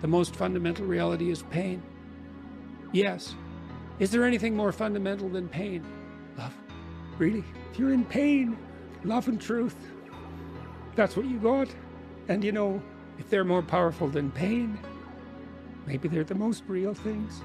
the most fundamental reality is pain. Yes. Is there anything more fundamental than pain? Love. Really? If you're in pain, love and truth, that's what you got. And you know, if they're more powerful than pain, maybe they're the most real things.